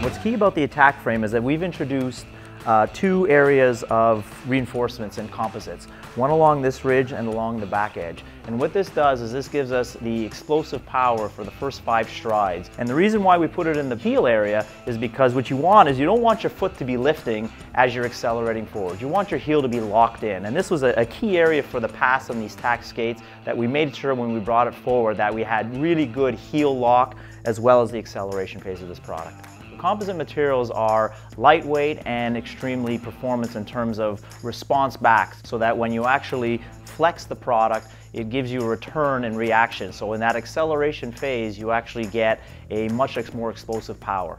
What's key about the attack frame is that we've introduced uh, two areas of reinforcements and composites, one along this ridge and along the back edge. And what this does is this gives us the explosive power for the first five strides. And the reason why we put it in the heel area is because what you want is you don't want your foot to be lifting as you're accelerating forward. You want your heel to be locked in. And this was a, a key area for the pass on these Tacks skates that we made sure when we brought it forward that we had really good heel lock as well as the acceleration phase of this product. Composite materials are lightweight and extremely performance in terms of response back so that when you actually flex the product, it gives you a return and reaction. So in that acceleration phase, you actually get a much more explosive power.